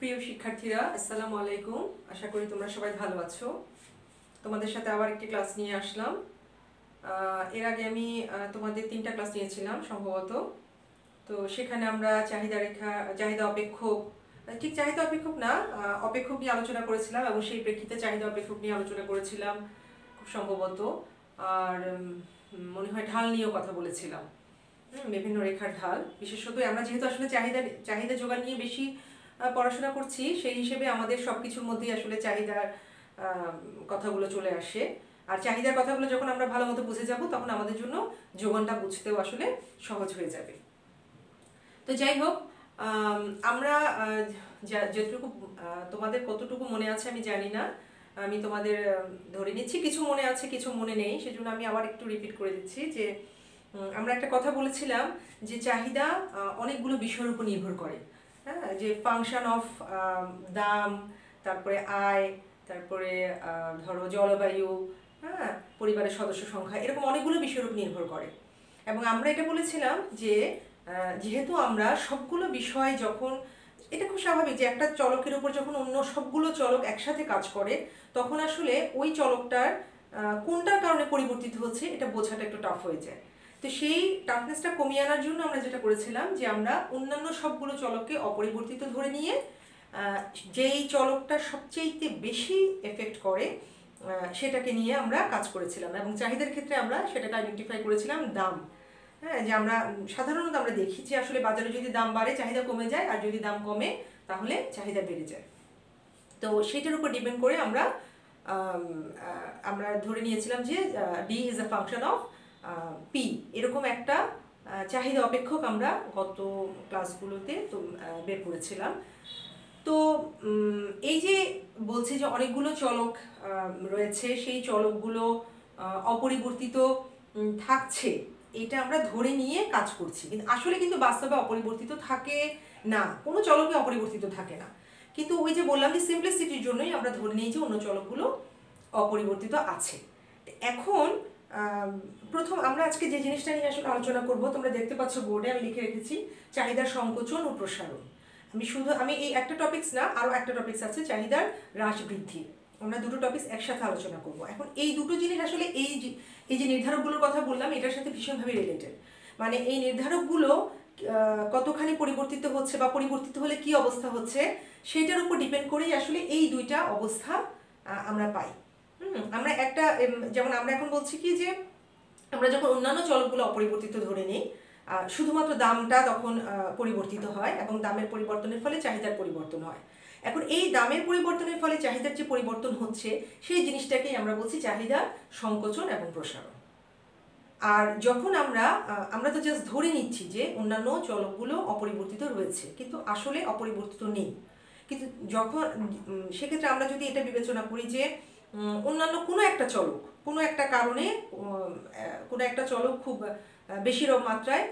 প্রিয় শিক্ষার্থীরা, আসসালামু আলাইকুম। আশা করি তোমরা সবাই ভালো আছো। তোমাদের সাথে আবার একটি ক্লাস নিয়ে আসলাম। এর আগে আমি তোমাদের তিনটা ক্লাস নিয়েছিলাম সম্ভবত। তো সেখানে আমরা চাহিদা রেখা, চাহিদা অপেক্ষক, ঠিক চাহিদা অপেক্ষক না অপেক্ষক নিয়ে আলোচনা করেছিলাম এবং সেই প্রেক্ষিতে চাহিদা অপেক্ষক নিয়ে আলোচনা করেছিলাম খুব সম্ভবত। আর মনে হয় ঢাল নিয়েও কথা বলেছিলাম। বিভিন্ন রেখার ঢাল। বিশেষত আমরা যেহেতু আসলে চাহিদা চাহিদা যোগান নিয়ে বেশি পড়াশোনা করছি সেই হিসেবে আমাদের সব কিছুর মধ্যেই আসলে চাহিদার কথাগুলো চলে আসে। আর চাহিদার কথাগুলো যখন আমরা ভালো মতো বুঝে যাব তখন আমাদের জন্য যোগানটা বুঝতেও আসলে সহজ হয়ে যাবে। তো যাই হোক আমরা আহ, যা- যতটুকু তোমাদের কতটুকু মনে আছে আমি জানি না। আমি তোমাদের ধরে নিচ্ছি কিছু মনে আছে কিছু মনে নেই সেজন্য আমি আবার একটু রিপিট করে দিচ্ছি যে আমরা একটা কথা বলেছিলাম যে চাহিদা অনেকগুলো বিষয়ের উপর নির্ভর করে। হ্যাঁ যে ফাংশন অফ দাম, তারপরে আয়, তারপরে ধরো জলবায়ু হ্যাঁ পরিবারের সদস্য সংখ্যা, এরকম অনেকগুলো বিষয়ের উপর নির্ভর করে। এবং আমরা এটা বলেছিলাম যে যেহেতু আমরা সবগুলো বিষয় যখন, এটা খুব স্বাভাবিক যে একটা চলকের উপর যখন অন্য সবগুলো চলক একসাথে কাজ করে, তখন আসলে ওই চলকটার কোনটার কারণে পরিবর্তিত হচ্ছে, এটা বোঝাটা একটু টাফ হয়ে যায়। তো সেই টাফনেসটা কমিয়ে আনার জন্য আমরা যেটা করেছিলাম যে আমরা অন্যান্য সবগুলো চলককে অপরিবর্তিত ধরে নিয়ে যেই চলকটা সবচেয়ে বেশি এফেক্ট করে সেটাকে নিয়ে আমরা কাজ করেছিলাম এবং চাহিদার ক্ষেত্রে আমরা সেটাকে আইডেন্টিফাই করেছিলাম দাম। হ্যাঁ যে আমরা সাধারণত আমরা দেখি যে আসলে বাজারে যদি দাম বাড়ে, চাহিদা কমে যায়, আর যদি দাম কমে, তাহলে চাহিদা বেড়ে যায়। তো সেটার উপর ডিপেন্ড করে আমরা আমরা ধরে নিয়েছিলাম যে D is a function of P এরকম একটা চাহিদা অপেক্ষক আমরা গত ক্লাসগুলোতে তো বের করেছিলাম। তো এই যে বলছি যে অনেকগুলো চলক রয়েছে, সেই চলকগুলো অপরিবর্তিত থাকছে, এটা আমরা ধরে নিয়ে কাজ করছি। কিন্তু আসলে কিন্তু বাস্তবে অপরিবর্তিত থাকে না। কোনো চলকই অপরিবর্তিত থাকে না। কিন্তু ওই যে বললাম যে সিম্পলিসিটির জন্যই আমরা ধরে নিই যে অন্য চলকগুলো অপরিবর্তিত আছে। এখন প্রথম আমরা আজকে যে জিনিসটা নিয়ে আসলে আলোচনা করব, তোমরা দেখতে পাচ্ছ বোর্ডে আমি লিখে রেখেছি, চাহিদার সংকোচন ও প্রসারণ। আমি শুধু, আমি এই একটা টপিকস না আরও একটা টপিকস আছে, চাহিদার হ্রাস বৃদ্ধি। আমরা দুটো টপিকস একসাথে আলোচনা করব। এখন এই দুটো জিনিস আসলে এই এই যে নির্ধারকগুলোর কথা বললাম, এটার সাথে ভীষণভাবে রিলেটেড মানে এই নির্ধারকগুলো কতখানি পরিবর্তিত হচ্ছে বা পরিবর্তিত হলে কি অবস্থা হচ্ছে, সেটার উপর ডিপেন্ড করেই আসলে এই দুইটা অবস্থা আমরা পাই। হুম, আমরা একটা যেমন আমরা এখন বলছি কি যে আমরা যখন অন্যান্য চলকগুলো অপরিবর্তিত ধরে নিই শুধুমাত্র দামটা তখন পরিবর্তিত হয় এবং দামের পরিবর্তনের ফলে চাহিদার পরিবর্তন হয়। এখন এই দামের পরিবর্তনের ফলে চাহিদার যে পরিবর্তন হচ্ছে সেই জিনিসটাকেই আমরা বলছি চাহিদা সংকোচন এবং প্রসারণ। আর যখন আমরা আমরা তো জাস্ট ধরে নিচ্ছি যে অন্যান্য চলকগুলো অপরিবর্তিত রয়েছে কিন্তু আসলে অপরিবর্তিত নেই। কিন্তু যখন সেক্ষেত্রে আমরা যদি এটা বিবেচনা করি যে অন্যান্য কোনো একটা চলক, কোনো একটা কারণে কোনো একটা চলক খুব বেশি মাত্রায়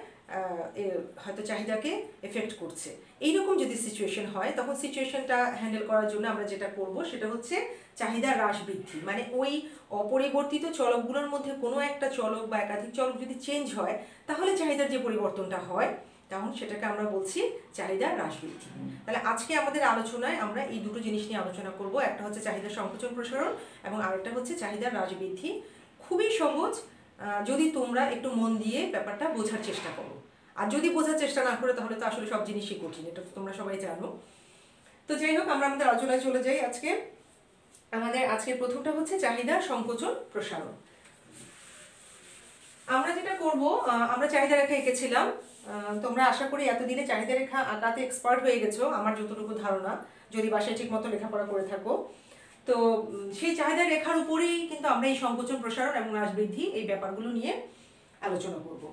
হয়তো চাহিদাকে এফেক্ট করছে। এইরকম যদি সিচুয়েশন হয়, তখন সিচুয়েশনটা হ্যান্ডেল করার জন্য আমরা যেটা করব, সেটা হচ্ছে চাহিদা হ্রাস বৃদ্ধি। মানে ওই অপরিবর্তিত চলকগুলোর মধ্যে কোনো একটা চলক বা একাধিক চলক যদি চেঞ্জ হয়, তাহলে চাহিদার যে পরিবর্তনটা হয় তখন সেটাকে আমরা বলছি চাহিদা হ্রাস বৃদ্ধি। তাহলে আজকে আমাদের আলোচনায় আমরা এই দুটো জিনিস নিয়ে আলোচনা করব। একটা হচ্ছে চাহিদা সংকোচন প্রসারণ এবং আরেকটা হচ্ছে চাহিদা হ্রাস বৃদ্ধি। খুবই সহজ যদি তোমরা একটু মন দিয়ে ব্যাপারটা বোঝার চেষ্টা করো। আর যদি বোঝার চেষ্টা না করো তাহলে তো আসলে সব জিনিসই কঠিন এটা তো তোমরা সবাই জানো। তো যাই হোক আমরা আমাদের আলোচনায় চলে যাই আজকে। আমাদের আজকের প্রথমটা হচ্ছে চাহিদা সংকোচন প্রসারণ। আমরা যেটা করব আমরা চাহিদা রেখা এঁকেছিলাম। তোমরা আশা করি এতদিনে চাহিদা রেখা আঁকাতে এক্সপার্ট হয়ে গেছো, আমার যতটুকু ধারণা। যদি বাসায় ঠিক মতো লেখাপড়া করে থাকো। তো সেই চাহিদা রেখার উপরেই কিন্তু আমরা এই সংকোচন প্রসারণ এবং হ্রাস বৃদ্ধি এই ব্যাপারগুলো নিয়ে আলোচনা করব।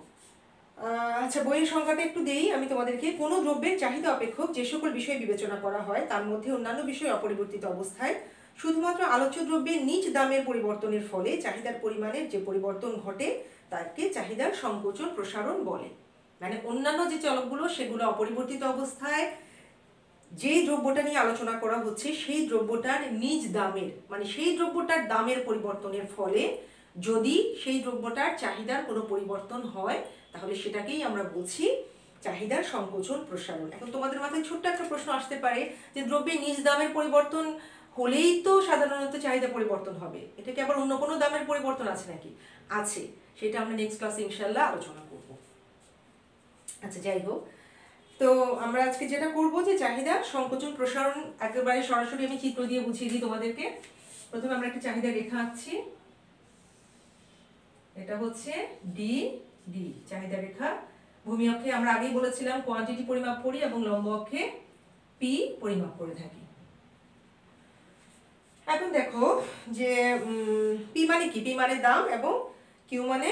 আচ্ছা বইয়ের সংখ্যাটা একটু দেই। আমি তোমাদেরকে কোনো দ্রব্যের চাহিদা অপেক্ষক যে সকল বিষয় বিবেচনা করা হয়, তার মধ্যে অন্যান্য বিষয় অপরিবর্তিত অবস্থায়, শুধুমাত্র আলোচ্য দ্রব্যের নিজ দামের পরিবর্তনের ফলে চাহিদার পরিমাণের যে পরিবর্তন ঘটে, তাকে চাহিদার সংকোচন প্রসারণ বলে। মানে অন্যান্য যে চলকগুলো, সেগুলো অপরিবর্তিত অবস্থায় যে দ্রব্যটা নিয়ে আলোচনা করা হচ্ছে, সেই দ্রব্যটার নিজ দামের মানে সেই দ্রব্যটার দামের পরিবর্তনের ফলে যদি সেই দ্রব্যটার চাহিদার কোনো পরিবর্তন হয়, তাহলে সেটাকেই আমরা বলছি চাহিদার সংকোচন প্রসারণ। এখন তোমাদের মাথায় ছোট্ট একটা প্রশ্ন আসতে পারে যে দ্রব্যের নিজ দামের পরিবর্তন হলেই তো সাধারণত চাহিদা পরিবর্তন হবে। এটা কি আবার অন্য কোনো দামের পরিবর্তন আছে নাকি? আছে। সেটা আমরা নেক্সট ক্লাসে ইনশাল্লাহ আলোচনা আচ্ছা যাই হোক। তো আমরা আজকে যেটা করব যে চাহিদা, সংকোচন, প্রসারণ, একেবারে সরাসরি আমি চিত্র দিয়ে বুঝিয়ে দিই তোমাদেরকে। প্রথমে আমরা একটা চাহিদা রেখা আঁকছি। এটা হচ্ছে ডি ডি চাহিদা রেখা। ভূমি অক্ষে আমরা আগেই বলেছিলাম কোয়ান্টিটি পরিমাপ করি এবং লম্ব অক্ষে পি পরিমাপ করে থাকি। এখন দেখো যে পি মানে কি? পি মানে দাম এবং কিউ মানে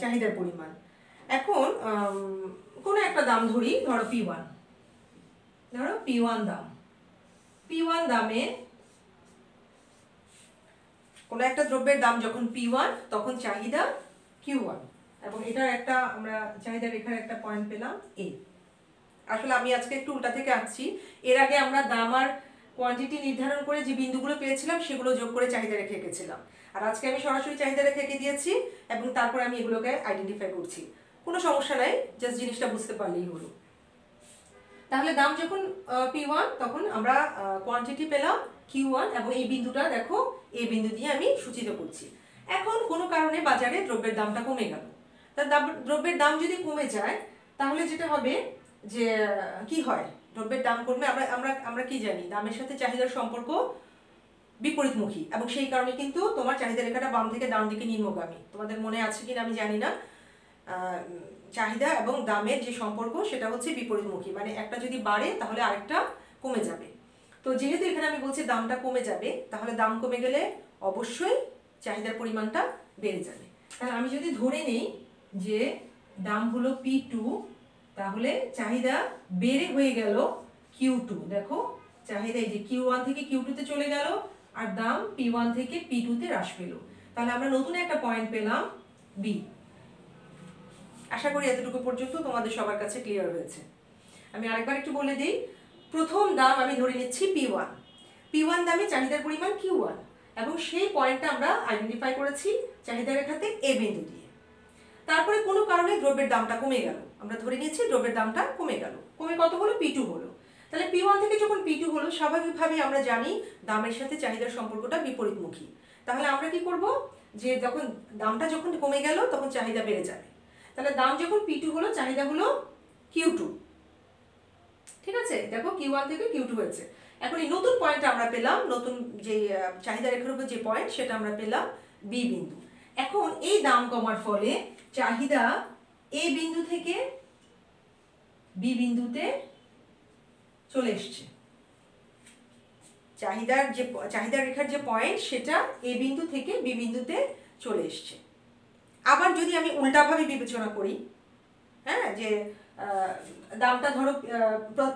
চাহিদার পরিমাণ। এখন কোনো একটা দাম ধরি, ধরো পি ওয়ান ধরো পি ওয়ান দাম। পি ওয়ান দামে কোনো একটা দ্রব্যের দাম যখন পি ওয়ান তখন চাহিদা কিউ ওয়ান এবং এটার একটা আমরা চাহিদা রেখার একটা পয়েন্ট পেলাম এ আসলে আমি আজকে একটু উল্টা থেকে আঁকছি। এর আগে আমরা দাম আর কোয়ান্টিটি নির্ধারণ করে যে বিন্দুগুলো পেয়েছিলাম, সেগুলো যোগ করে চাহিদা রেখে এঁকেছিলাম। আর আজকে আমি সরাসরি চাহিদা রেখে দিয়েছি এবং তারপরে আমি এগুলোকে আইডেন্টিফাই করছি। কোনো সমস্যা নাই জাস্ট জিনিসটা বুঝতে পারলেই হলো। তাহলে দাম যখন পি ওয়ান তখন আমরা কোয়ান্টিটি পেলাম কিউ ওয়ান এবং এই বিন্দুটা দেখো, এই বিন্দু দিয়ে আমি সূচিত করছি। এখন কোনো কারণে বাজারে দ্রব্যের দামটা কমে গেল। তা দ্রব্যের দাম যদি কমে যায়, তাহলে যেটা হবে যে, কি হয়? দ্রব্যের দাম কমবে আমরা আমরা আমরা কি জানি? দামের সাথে চাহিদার সম্পর্ক বিপরীতমুখী, এবং সেই কারণে কিন্তু তোমার চাহিদা রেখাটা বাম থেকে ডান দিকে নিম্নগামী। তোমাদের মনে আছে কিনা আমি জানি না চাহিদা এবং দামের যে সম্পর্ক, সেটা হচ্ছে বিপরীতমুখী। মানে একটা যদি বাড়ে, তাহলে আরেকটা কমে যাবে। তো যেহেতু এখানে আমি বলছি দামটা কমে যাবে, তাহলে দাম কমে গেলে অবশ্যই চাহিদার পরিমাণটা বেড়ে যাবে। তাহলে আমি যদি ধরে নিই যে দাম হলো পি টু তাহলে চাহিদা বেড়ে হয়ে গেল কিউ টু দেখো, চাহিদা এই যে কিউ ওয়ান থেকে কিউ টুতে চলে গেল, আর দাম পি ওয়ান থেকে পি টুতে হ্রাস পেল। তাহলে আমরা নতুন একটা পয়েন্ট পেলাম বি আশা করি এতটুকু পর্যন্ত তোমাদের সবার কাছে ক্লিয়ার হয়েছে। আমি আরেকবার একটু বলে দিই, প্রথম দাম আমি ধরে নিচ্ছি পি ওয়ান পি ওয়ান দামে চাহিদার পরিমাণ কিউ ওয়ান এবং সেই পয়েন্টটা আমরা আইডেন্টিফাই করেছি চাহিদা রেখাতে এ বিন্দু দিয়ে। তারপরে কোনো কারণে দ্রব্যের দামটা কমে গেল। আমরা ধরে নিচ্ছি দ্রব্যের দামটা কমে গেল। কমে কত হলো? পি টু হলো। তাহলে পি ওয়ান থেকে যখন পি টু হলো, স্বাভাবিকভাবেই আমরা জানি দামের সাথে চাহিদার সম্পর্কটা বিপরীতমুখী। তাহলে আমরা কি করব? যে যখন দামটা যখন কমে গেল, তখন চাহিদা বেড়ে যাবে। তাহলে দাম যখন পি টু হলো, চাহিদা হলো কিউ টু ঠিক আছে? দেখো কিউ ওয়ান থেকে কিউ টু হয়েছে। এখন এই নতুন পয়েন্ট আমরা পেলাম, নতুন যে চাহিদা রেখার উপর যে পয়েন্ট সেটা আমরা পেলাম বি বিন্দু। এখন এই দাম কমার ফলে চাহিদা এ বিন্দু থেকে বি বিন্দুতে চলে এসছে। চাহিদার যে, চাহিদা রেখার যে পয়েন্ট সেটা এ বিন্দু থেকে বি বিন্দুতে চলে এসছে। আবার যদি আমি উল্টাভাবে বিবেচনা করি হ্যাঁ যে দামটা ধরো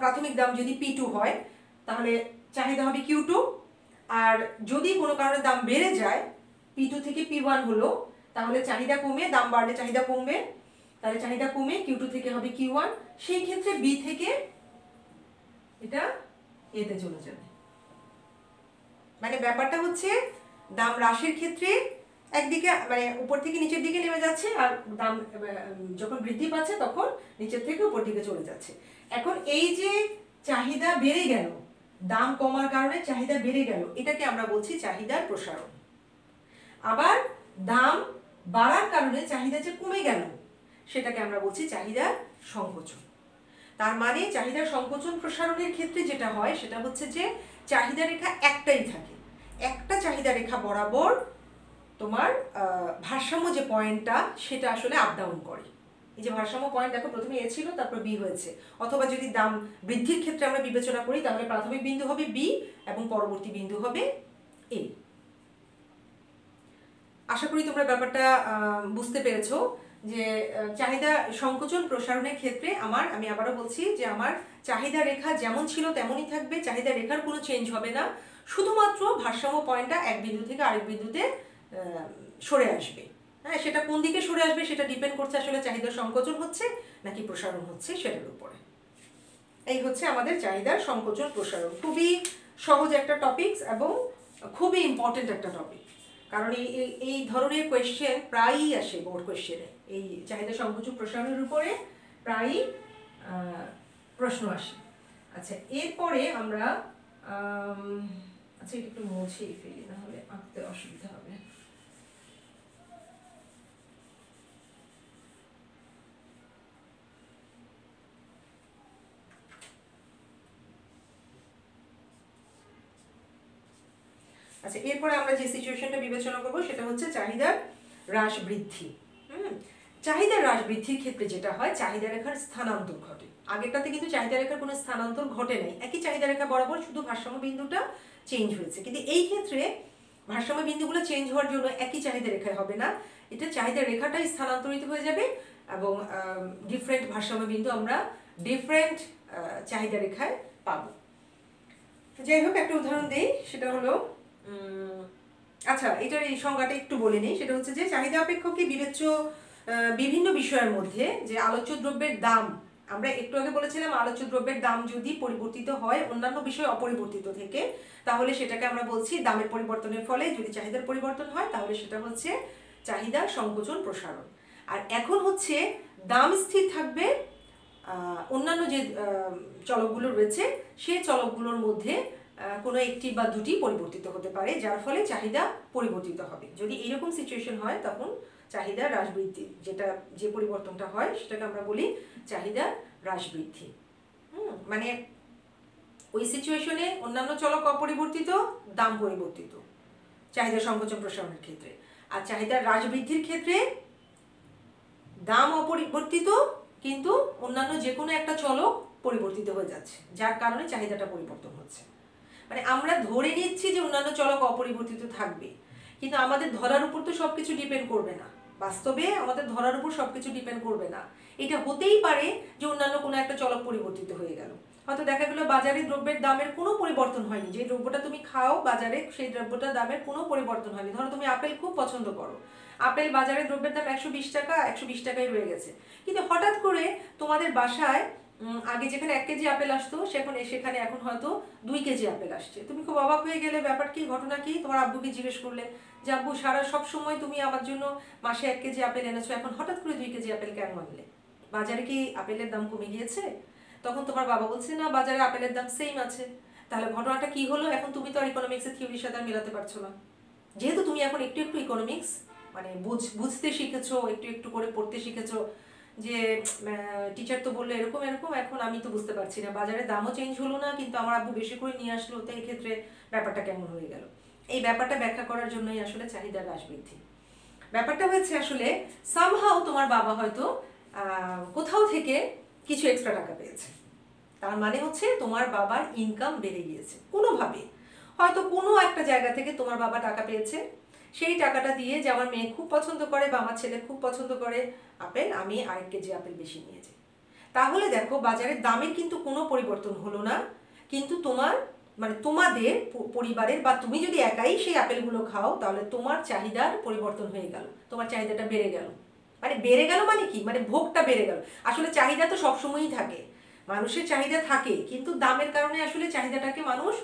প্রাথমিক দাম যদি পি টু হয়, তাহলে চাহিদা হবে কিউ টু আর যদি কোনো কারণে দাম বেড়ে যায় পি টু থেকে পি ওয়ান হলো, তাহলে চাহিদা কমে, দাম বাড়লে চাহিদা কমবে, তাহলে চাহিদা কমে কিউ টু থেকে হবে কিউ ওয়ান সেই ক্ষেত্রে বি থেকে এটা এতে চলে যাবে। মানে ব্যাপারটা হচ্ছে, দাম হ্রাসের ক্ষেত্রে একদিকে মানে উপর থেকে নিচের দিকে নেমে যাচ্ছে আর দাম যখন বৃদ্ধি পাচ্ছে তখন নিচের থেকে উপর দিকে চলে যাচ্ছে। এখন এই যে চাহিদা বেড়ে গেল, দাম কমার কারণে চাহিদা বেড়ে গেল, এটাকে আমরা বলছি চাহিদার প্রসারণ। আবার দাম বাড়ার কারণে চাহিদা যে কমে গেল, সেটাকে আমরা বলছি চাহিদার সংকোচন। তার মানে চাহিদার সংকোচন প্রসারণের ক্ষেত্রে যেটা হয়, সেটা হচ্ছে যে চাহিদা রেখা একটাই থাকে। একটা চাহিদা রেখা বরাবর তোমার ভারসাম্য যে পয়েন্টটা সেটা আসলে আপ ডাউন করে। এই যে ভারসাম্য পয়েন্ট দেখো, প্রথমে এ ছিল, তারপর বি হয়েছে। অথবা যদি দাম বৃদ্ধির ক্ষেত্রে আমরা বিবেচনা করি, তাহলে প্রাথমিক বিন্দু হবে বি এবং পরবর্তী বিন্দু হবে এ আশা করি তোমরা ব্যাপারটা বুঝতে পেরেছ যে চাহিদা সংকোচন প্রসারণের ক্ষেত্রে আমার, আমি আবারও বলছি যে আমার চাহিদা রেখা যেমন ছিল তেমনই থাকবে, চাহিদা রেখার কোনো চেঞ্জ হবে না। শুধুমাত্র ভারসাম্য পয়েন্টটা এক বিন্দু থেকে আরেক বিন্দুতে সরে আসবে। হ্যাঁ সেটা কোন দিকে সরে আসবে সেটা ডিপেন্ড করছে আসলে চাহিদা সংকোচন হচ্ছে নাকি প্রসারণ হচ্ছে সেটার উপরে। এই হচ্ছে আমাদের চাহিদার সংকোচন, প্রসারণ। খুবই সহজ একটা টপিকস এবং খুবই ইম্পর্টেন্ট একটা টপিক কারণ এই, এই- ধরনের কোয়েশ্চেন প্রায়ই আসে বোর্ড কোয়েশ্চেনে এই চাহিদা সংকোচন, প্রসারণের উপরে প্রায়ই প্রশ্ন আসে। আচ্ছা এরপরে আমরা আচ্ছা একটু মুছেই ফেলি না হলে আঁকতে অসুবিধা হবে আচ্ছা এরপরে আমরা যে সিচুয়েশনটা বিবেচনা করব, সেটা হচ্ছে চাহিদার হ্রাস বৃদ্ধি। চাহিদার হ্রাস বৃদ্ধির ক্ষেত্রে যেটা হয়, চাহিদা রেখার স্থানান্তর ঘটে। আগেরটাতে কিন্তু চাহিদা রেখার কোনো স্থানান্তর ঘটে নাই। একই চাহিদা রেখা বরাবর শুধু ভারসাম্য বিন্দুটা চেঞ্জ হয়েছে। কিন্তু এই ক্ষেত্রে ভারসাম্য বিন্দুগুলো চেঞ্জ হওয়ার জন্য একই চাহিদা রেখায় হবে না। এটা চাহিদা রেখাটাই স্থানান্তরিত হয়ে যাবে এবং ডিফারেন্ট ভারসাম্য বিন্দু আমরা ডিফারেন্ট চাহিদা রেখায় পাবো। যাই হোক, একটা উদাহরণ দিই। সেটা হলো আচ্ছা এটার এই সংজ্ঞাটা একটু বলে নিই। সেটা হচ্ছে যে, চাহিদা অপেক্ষকে বিবেচ্য বিভিন্ন বিষয়ের মধ্যে যে আলোচ্য দ্রব্যের দাম, আমরা একটু আগে বলেছিলাম, আলোচ্য দ্রব্যের দাম যদি পরিবর্তিত হয়, অন্যান্য বিষয় অপরিবর্তিত থেকে, তাহলে সেটাকে আমরা বলছি দামের পরিবর্তনের ফলে। যদি চাহিদার পরিবর্তন হয়, তাহলে সেটা হচ্ছে চাহিদা সংকোচন প্রসারণ। আর এখন হচ্ছে দাম স্থির থাকবে অন্যান্য যে চলকগুলো রয়েছে, সেই চলকগুলোর মধ্যে কোনো একটি বা দুটি পরিবর্তিত হতে পারে, যার ফলে চাহিদা পরিবর্তিত হবে। যদি এরকম সিচুয়েশন হয়, তখন চাহিদা হ্রাস বৃদ্ধি। যেটা যে পরিবর্তনটা হয়, সেটাকে আমরা বলি চাহিদা হ্রাস বৃদ্ধি। মানে ওই সিচুয়েশনে অন্যান্য চলক অপরিবর্তিত, দাম পরিবর্তিত। চাহিদা সংকোচন প্রসারণের ক্ষেত্রে। আর চাহিদা হ্রাস বৃদ্ধির ক্ষেত্রে দাম অপরিবর্তিত, কিন্তু অন্যান্য যে কোনো একটা চলক পরিবর্তিত হয়ে যাচ্ছে, যার কারণে চাহিদাটা পরিবর্তন হচ্ছে। মানে আমরা ধরে নিচ্ছি যে অন্যান্য চলক অপরিবর্তিত থাকবে। কিন্তু আমাদের ধরার উপর তো সবকিছু ডিপেন্ড করবে না। বাস্তবে আমাদের ধরার উপর সবকিছু ডিপেন্ড করবে না। এটা হতেই পারে যে অন্যান্য কোনো একটা চলক পরিবর্তিত হয়ে গেল। হয়তো দেখা গেলো বাজারে দ্রব্যের দামের কোনো পরিবর্তন হয়নি। যে দ্রব্যটা তুমি খাও বাজারে, সেই দ্রব্যটার দামের কোনো পরিবর্তন হয়নি। ধরো তুমি আপেল খুব পছন্দ করো। আপেল বাজারে দ্রব্যের দাম একশো বিশ টাকা, একশো বিশ টাকায় রয়ে গেছে। কিন্তু হঠাৎ করে তোমাদের বাসায় আগে যেখানে এক কেজি আপেল আসতো, সেখানে সেখানে এখন হয়তো দুই কেজি আপেল আসছে। তুমি খুব অবাক হয়ে গেলে, ব্যাপার কি, ঘটনা কি? তোমার আব্বুকে জিজ্ঞেস করলে, যে আব্বু, সারা সব সময় তুমি আমার জন্য মাসে এক কেজি আপেল এনেছো, এখন হঠাৎ করে দুই কেজি আপেল কেন আনলে? বাজারে কি আপেলের দাম কমে গিয়েছে? তখন তোমার বাবা বলছে, না, বাজারে আপেলের দাম সেম আছে। তাহলে ঘটনাটা কি হলো? এখন তুমি তো আর ইকোনমিক্সের থিওরির সাথে মেলাতে পারছ না। যেহেতু তুমি এখন একটু একটু ইকোনমিক্স মানে বুঝ বুঝতে শিখেছো, একটু একটু করে পড়তে শিখেছো যে টিচার তো বলল এরকম এরকম, এখন আমি তো বুঝতে পারছি না। বাজারে দামও চেঞ্জ হলো না, কিন্তু আমার আব্বু বেশি করে নিয়ে আসলো, তো এই ক্ষেত্রে ব্যাপারটা কেমন হয়ে গেল? এই ব্যাপারটা ব্যাখ্যা করার জন্যই আসলে চাহিদা হ্রাস বৃদ্ধি। ব্যাপারটা হয়েছে আসলে সামহাও তোমার বাবা হয়তো কোথাও থেকে কিছু এক্সট্রা টাকা পেয়েছে। তার মানে হচ্ছে তোমার বাবার ইনকাম বেড়ে গিয়েছে। কোনোভাবে হয়তো কোনো একটা জায়গা থেকে তোমার বাবা টাকা পেয়েছে সেই টাকাটা দিয়ে যে আমার মেয়ে খুব পছন্দ করে বা আমার ছেলে খুব পছন্দ করে, আপেল আমি আরেক কেজি আপেল বেশি নিয়ে যাই তাহলে দেখো বাজারের দামের কিন্তু কোনো পরিবর্তন হলো না। কিন্তু তোমার মানে তোমাদের পরিবারের বা তুমি যদি একাই সেই আপেলগুলো খাও, তাহলে তোমার চাহিদার পরিবর্তন হয়ে গেল। তোমার চাহিদাটা বেড়ে গেল। মানে বেড়ে গেল মানে কি? মানে ভোগটা বেড়ে গেল। আসলে চাহিদা তো সবসময়ই থাকে। মানুষের চাহিদা থাকে, কিন্তু দামের কারণে আসলে চাহিদাটাকে মানুষ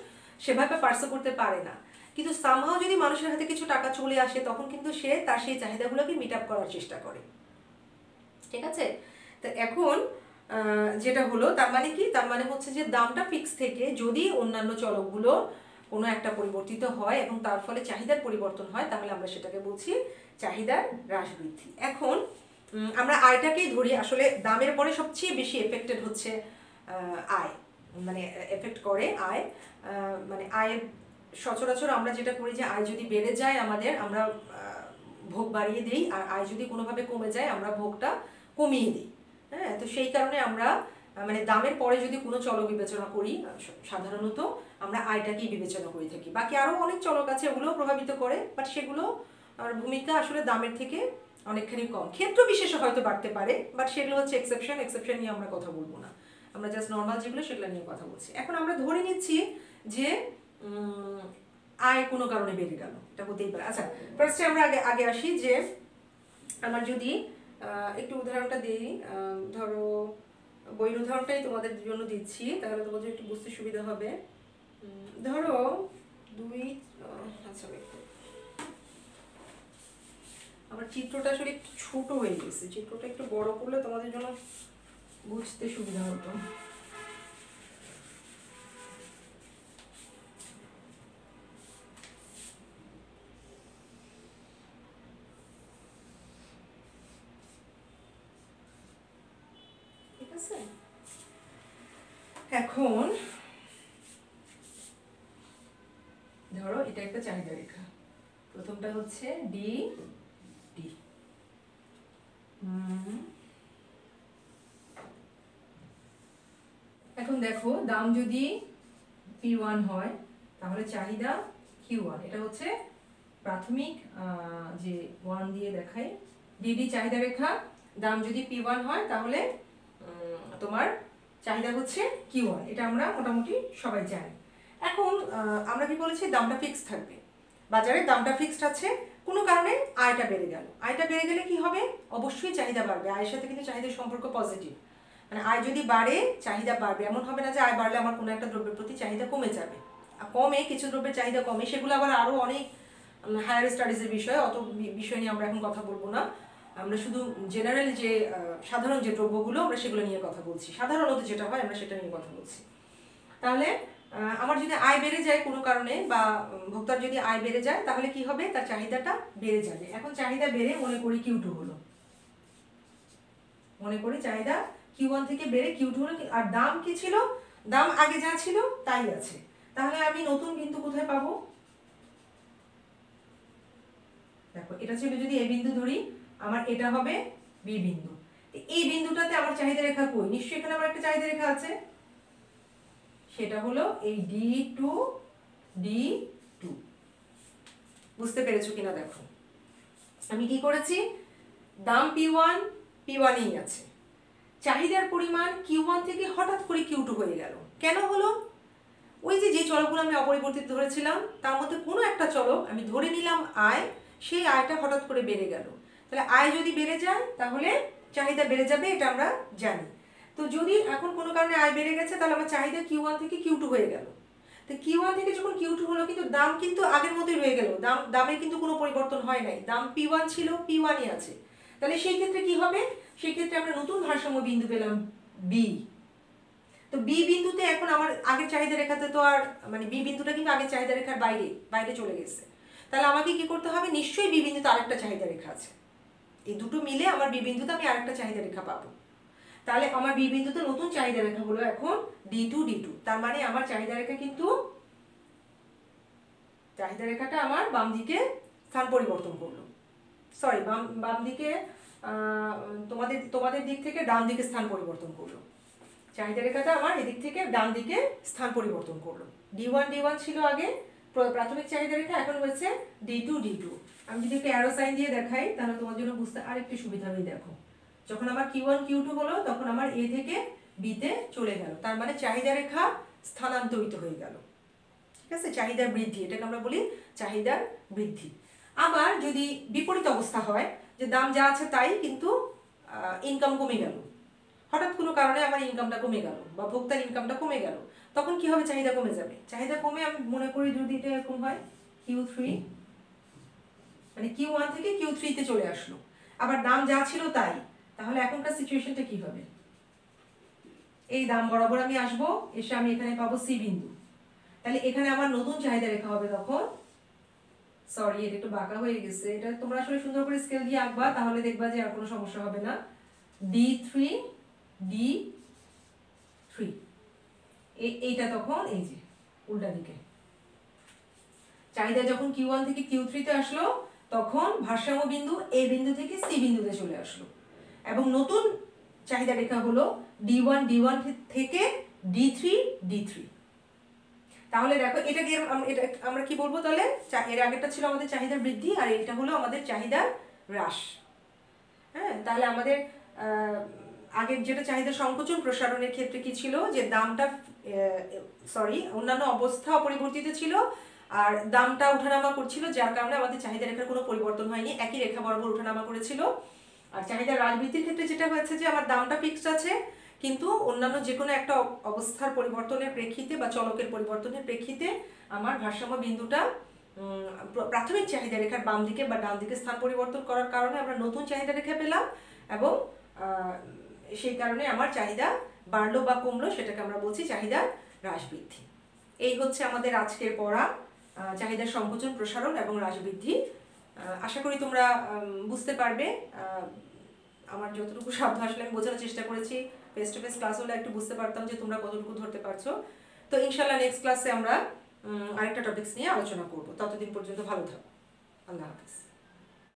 সেভাবে পার্সো করতে পারে না। কিন্তু সামহাও যদি মানুষের হাতে কিছু টাকা চলে আসে, তখন কিন্তু সে তার সেই চাহিদাগুলোকে মিট আপ করার চেষ্টা করে। ঠিক আছে? তো এখন যেটা হলো, তার মানে কি? তার মানে হচ্ছে যে দামটা ফিক্স থেকে যদি অন্যান্য চলকগুলো কোনো একটা পরিবর্তিত হয় এবং তার ফলে চাহিদার পরিবর্তন হয়, তাহলে আমরা সেটাকে বলছি চাহিদার হ্রাস বৃদ্ধি এখন আমরা আয়টাকেই ধরি, আসলে দামের পরে সবচেয়ে বেশি এফেক্টেড হচ্ছে আয়। মানে এফেক্ট করে আয় মানে আয়ের সচরাচর আমরা যেটা করি যে আয় যদি বেড়ে যায় আমাদের, আমরা ভোগ বাড়িয়ে দিই, আর আয় যদি কোনোভাবে কমে যায়, আমরা ভোগটা কমিয়ে দিই। হ্যাঁ তো সেই কারণে আমরা মানে দামের পরে যদি কোনো চলক বিবেচনা করি, সাধারণত আমরা আয়টাকেই বিবেচনা করে থাকি। বাকি আরও অনেক চলক আছে, ওগুলোও প্রভাবিত করে বাট সেগুলো আর ভূমিকা আসলে দামের থেকে অনেকখানি কম। ক্ষেত্র বিশেষে হয়তো বাড়তে পারে বাট সেগুলো হচ্ছে এক্সেপশন এক্সেপশন নিয়ে আমরা কথা বলব না। আমরা জাস্ট নর্মাল যেগুলো সেগুলো নিয়ে কথা বলছি। এখন আমরা ধরে নিচ্ছি যে আয় কোনো কারণে বেড়ে গেল, এটা হতেই পারে। আচ্ছা ফার্স্টে আমরা আগে আগে আসি যে, আমার যদি একটু উদাহরণটা দিই ধরো, বইয়ের উদাহরণটাই তোমাদের জন্য দিচ্ছি, তাহলে তোমাদের একটু বুঝতে সুবিধা হবে। ধরো, দুই আচ্ছা. আমার চিত্রটা আসলে একটু ছোট হয়ে গেছে, চিত্রটা একটু বড় করলে তোমাদের জন্য বুঝতে সুবিধা হতো ঠিক আছে এখন ধরো, এটা একটা চাহিদা রেখা। প্রথমটা হচ্ছে ডি ডি এখন দেখো, দাম যদি পি ওয়ান হয়, তাহলে চাহিদা কিউ ওয়ান এটা হচ্ছে প্রাথমিক যে ওয়ান দিয়ে দেখায় ডিডি চাহিদা রেখা, দাম যদি পি ওয়ান হয়, তাহলে তোমার চাহিদা হচ্ছে কিউ ওয়ান এটা আমরা মোটামুটি সবাই জানি। এখন আমরা কি বলেছি, দামটা ফিক্স থাকবে। বাজারে দামটা ফিক্সড আছে, কোনো কারণে আয়টা বেড়ে গেল। আয়টা বেড়ে গেলে কি হবে? অবশ্যই চাহিদা বাড়বে। আয়ের সাথে কিন্তু চাহিদার সম্পর্ক পজিটিভ মানে আয় যদি বাড়ে, চাহিদা বাড়বে। এমন হবে না যে আয় বাড়লে আমার কোনো একটা দ্রব্যের প্রতি চাহিদা কমে যাবে। আর কমে, কিছু দ্রব্যের চাহিদা কমে, সেগুলো আবার আরও অনেক হায়ার স্টাডিজের বিষয়, অত বিষয় নিয়ে আমরা এখন কথা বলব না। আমরা শুধু জেনারেল যে সাধারণ যে দ্রব্যগুলো, আমরা সেগুলো নিয়ে কথা বলছি। সাধারণত যেটা হয়, আমরা সেটা নিয়ে কথা বলছি। তাহলে আমার যদি আয় বেড়ে যায় কোনো কারণে বা ভোক্তার যদি আয় বেড়ে যায়, তাহলে কি হবে? তার চাহিদাটা বেড়ে যাবে। এখন চাহিদা বেড়ে মনে করি কিউ টু হলো। মনে করি চাহিদা কিউ ওয়ান থেকে বেড়ে কিউ টু হলো আর দাম কি ছিল? দাম আগে যা ছিল, তাই আছে। তাহলে আমি নতুন বিন্দু কোথায় পাবো? দেখো, এটা ছিল যদি এ বিন্দু ধরি, আমার এটা হবে বি বিন্দু। এই বিন্দুটাতে আমার চাহিদা রেখা কই? নিশ্চয়ই এখানে আমার একটা চাহিদা রেখা আছে। সেটা হলো এই ডি টু ডি টু বুঝতে পেরেছ কিনা দেখো? আমি কি করেছি? দাম পি ওয়ান পি ওয়ানেই আছে। চাহিদার পরিমাণ কিউ ওয়ান থেকে হঠাৎ করে কিউ টু হয়ে গেল। কেন হলো? ওই যে যে চলকগুলো আমি অপরিবর্তিত ধরেছিলাম, তার মধ্যে কোনো একটা চলক আমি ধরে নিলাম আয় সেই আয়টা হঠাৎ করে বেড়ে গেল। তাহলে আয় যদি বেড়ে যায়, তাহলে চাহিদা বেড়ে যাবে, এটা আমরা জানি। তো যদি এখন কোনো কারণে আয় বেড়ে গেছে, তাহলে আমার চাহিদা কিউ ওয়ান থেকে কিউ টু হয়ে গেল। তো কিউ ওয়ান থেকে যখন কিউ টু হলো, কিন্তু দাম কিন্তু আগের মতোই রয়ে গেল। দাম দামের কিন্তু কোনো পরিবর্তন হয় নাই। দাম পি ওয়ান ছিল পি ওয়ানই আছে। তাহলে সেই ক্ষেত্রে কি হবে? সেই ক্ষেত্রে আমরা নতুন ভারসাম্য বিন্দু পেলাম বি তো বি বিন্দুতে এখন আমার আগের চাহিদা রেখাতে তো আর মানে বি বিন্দুটা কিন্তু আগের চাহিদা রেখার বাইরে বাইরে চলে গেছে। তাহলে আমাকে কি করতে হবে? নিশ্চয়ই বি বিন্দুতে আরেকটা চাহিদা রেখা আছে। এই দুটো মিলে আমার বি বিন্দুতে আমি আরেকটা চাহিদা রেখা পাবো। তাহলে আমার বি বিন্দুতে নতুন চাহিদা রেখা হলো এখন ডি টু ডি টু তার মানে আমার চাহিদা রেখা কিন্তু চাহিদা রেখাটা আমার বাম দিকে স্থান পরিবর্তন করল। সরি বাম বাম দিকে তোমাদের তোমাদের দিক থেকে ডান দিকে স্থান পরিবর্তন করল। চাহিদা রেখাটা আমার এদিক থেকে ডান দিকে স্থান পরিবর্তন করল। ডি ওয়ান ডি ওয়ান ছিল আগে, প্র- প্রাথমিক চাহিদা রেখা এখন হয়েছে ডি টু ডি টু আমি যদি একটু অ্যারো সাইন দিয়ে দেখাই, তাহলে তোমার জন্য বুঝতে আরেকটু সুবিধা হবে, দেখো। যখন আমার কিউ ওয়ান কিউ টু হলো, তখন আমার এ থেকে বিতে চলে গেল। তার মানে চাহিদা রেখা স্থানান্তরিত হয়ে গেল। ঠিক আছে? চাহিদার বৃদ্ধি, এটাকে আমরা বলি চাহিদার বৃদ্ধি। আবার যদি বিপরীত অবস্থা হয়, যে দাম যা আছে তাই, কিন্তু ইনকাম কমে গেল। হঠাৎ কোনো কারণে আমার ইনকামটা কমে গেল বা ভোক্তার ইনকামটা কমে গেল। তখন কি হবে? চাহিদা কমে যাবে। চাহিদা কমে আমি মনে করি যদি এটা এরকম হয়। কিউ থ্রি মানে কিউ ওয়ান থেকে কিউ থ্রিতে চলে আসলো। আবার দাম যা ছিল তাই। তাহলে এখনকার সিচুয়েশনটা কি হবে? এই দাম বরাবর আমি আসব, এসে আমি এখানে পাবো সি বিন্দু। তাহলে এখানে আমার নতুন চাহিদা রেখা হবে তখন। সরি এটা একটু বাঁকা হয়ে গেছে। এটা তোমরা আসলে সুন্দর করে স্কেল দিয়ে আঁকবা, তাহলে দেখবা যে আর কোনো সমস্যা হবে না। ডি থ্রি ডি থ্রি এইটা তখন, এই যে, উল্টা দিকে। চাহিদা যখন কিউ ওয়ান থেকে কিউ থ্রিতে আসলো, তখন ভারসাম্য বিন্দু এ বিন্দু থেকে সি বিন্দুতে চলে আসলো। এবং নতুন চাহিদা রেখা হলো ডি ওয়ান ডি ওয়ান থেকে ডি থ্রি ডি থ্রি তাহলে দেখো এটাকে এটা আমরা কি বলব তাহলে? এর আগেরটা ছিল আমাদের চাহিদার বৃদ্ধি আর এটা হলো আমাদের চাহিদার হ্রাস। হ্যাঁ তাহলে আমাদের আগের যেটা চাহিদা সংকোচন প্রসারণের ক্ষেত্রে কি ছিল? যে দামটা সরি অন্যান্য অবস্থা অপরিবর্তিত ছিল আর দামটা ওঠানামা করছিল, যার কারণে আমাদের চাহিদা রেখার কোনো পরিবর্তন হয়নি। একই রেখা বরাবর ওঠানামা করেছিল। আর চাহিদা বৃদ্ধির ক্ষেত্রে যেটা হয়েছে যে আমার দামটা ফিক্সড আছে কিন্তু অন্যান্য যে কোনো একটা অব- অবস্থার পরিবর্তনের প্রেক্ষিতে বা চলকের পরিবর্তনের প্রেক্ষিতে আমার ভারসাম্য বিন্দুটা প্রাথমিক চাহিদা রেখার বাম দিকে বা ডান দিকে স্থান পরিবর্তন করার কারণে আমরা নতুন চাহিদা রেখা পেলাম এবং সেই কারণে আমার চাহিদা বাড়লো বা কমলো সেটাকে আমরা বলছি চাহিদা হ্রাস বৃদ্ধি এই হচ্ছে আমাদের আজকের পড়া আহ, চাহিদার সংকোচন প্রসারণ এবং হ্রাস বৃদ্ধি আশা করি তোমরা বুঝতে পারবে। আমার যতটুকু সাধ্য আসলে আমি বোঝানোর চেষ্টা করেছি। ফেস টু ফেস ক্লাস হলে একটু বুঝতে পারতাম যে তোমরা কতটুকু ধরতে পারছ। তো ইনশাল্লাহ নেক্সট ক্লাসে আমরা আরেকটা টপিক্স নিয়ে আলোচনা করব। ততদিন পর্যন্ত ভালো থাকো। আল্লাহ হাফিজ।